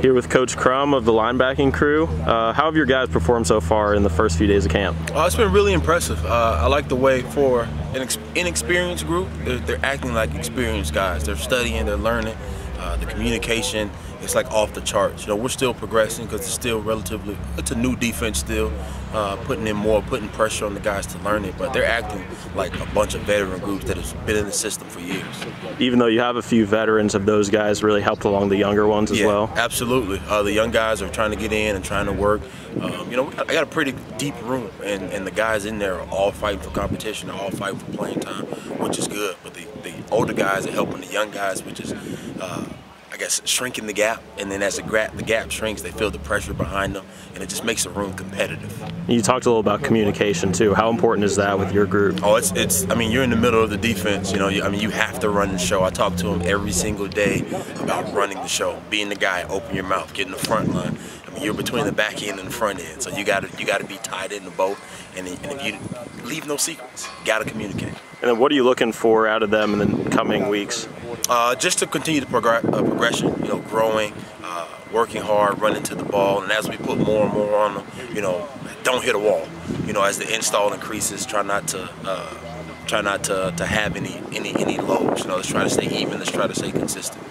Here with Coach Crum of the linebacking crew. Uh, how have your guys performed so far in the first few days of camp? Uh, it's been really impressive. Uh, I like the way for an inexperienced group, they're, they're, acting like experienced guys. They're studying, they're learning. Uh, the communication it's like off the charts. You know, we're still progressing because it's still relatively, it's a new defense still, uh, putting in more, putting pressure on the guys to learn it, but they're acting like a bunch of veteran groups that have been in the system for years. Even though you have a few veterans, have those guys really helped along the younger ones as yeah, well? absolutely. Uh, the young guys are trying to get in and trying to work. Um, you know, I got a pretty deep room, and, and the guys in there are all fighting for competition, they're all fighting for playing time, which is good. But the, the older guys are helping the young guys, which is uh, I guess, shrinking the gap. And then as the gap, the gap shrinks, they feel the pressure behind them, and it just makes the room competitive. You talked a little about communication too. How important is that with your group? Oh, it's it's. I mean, you're in the middle of the defense. You know, I mean, you have to run the show. I talk to them every single day about running the show, being the guy, open your mouth, getting the front line. I mean, you're between the back end and the front end, so you got to you got to be tied in the boat. And, and if you leave no secrets, you got to communicate. And then, what are you looking for out of them in the coming weeks? Uh, just to continue the uh, progression, you know, growing, uh, working hard, running to the ball, and as we put more and more on them, you know, don't hit a wall. You know, as the install increases, try not to uh, try not to, to have any any any lows. You know, let's try to stay even. Let's try to stay consistent.